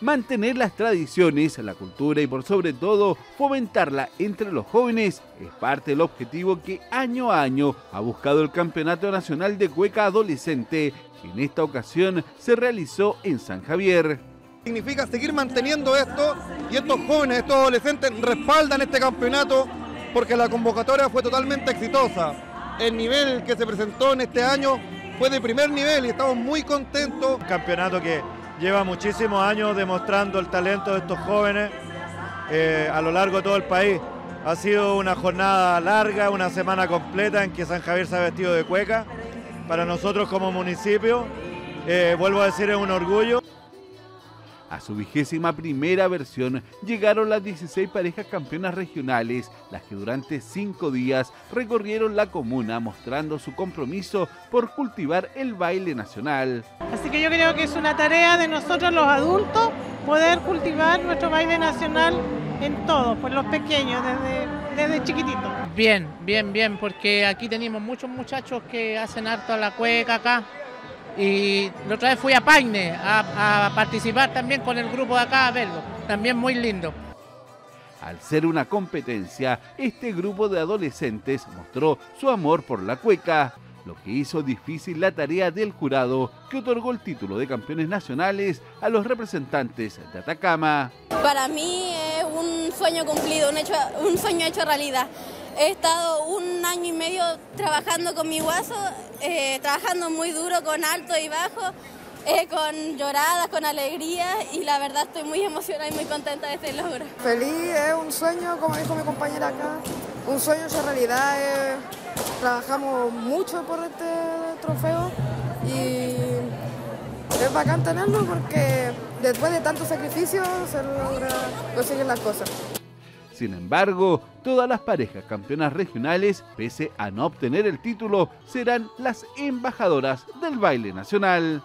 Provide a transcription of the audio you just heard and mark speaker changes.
Speaker 1: Mantener las tradiciones, la cultura y por sobre todo fomentarla entre los jóvenes es parte del objetivo que año a año ha buscado el Campeonato Nacional de Cueca Adolescente, que en esta ocasión se realizó en San Javier.
Speaker 2: Significa seguir manteniendo esto y estos jóvenes, estos adolescentes respaldan este campeonato porque la convocatoria fue totalmente exitosa. El nivel que se presentó en este año fue de primer nivel y estamos muy contentos.
Speaker 3: Un campeonato que lleva muchísimos años demostrando el talento de estos jóvenes eh, a lo largo de todo el país. Ha sido una jornada larga, una semana completa en que San Javier se ha vestido de cueca. Para nosotros como municipio, eh, vuelvo a decir, es un orgullo.
Speaker 1: A su vigésima primera versión llegaron las 16 parejas campeonas regionales, las que durante cinco días recorrieron la comuna mostrando su compromiso por cultivar el baile nacional.
Speaker 4: Así que yo creo que es una tarea de nosotros los adultos poder cultivar nuestro baile nacional en todo, por los pequeños, desde, desde chiquititos.
Speaker 5: Bien, bien, bien, porque aquí tenemos muchos muchachos que hacen harto a la cueca acá y la otra vez fui a Paine a, participar también con el grupo de acá a verlo. También muy lindo.
Speaker 1: Al ser una competencia, este grupo de adolescentes mostró su amor por la cueca, lo que hizo difícil la tarea del jurado que otorgó el título de campeones nacionales a los representantes de Atacama.
Speaker 6: Para mí es un sueño cumplido, un, hecho, un sueño hecho realidad. He estado un año y medio trabajando con mi guaso, eh, trabajando muy duro con alto y bajo, eh, con lloradas, con alegría y la verdad estoy muy emocionada y muy contenta de este logro.
Speaker 7: Feliz, es un sueño, como dijo mi compañera acá, un sueño hecho realidad. trabajamos mucho por este trofeo y es bacán tenerlo porque después de tantos sacrificios se logra conseguir las cosas.
Speaker 1: Sin embargo, todas las parejas campeonas regionales, pese a no obtener el título, serán las embajadoras del baile nacional.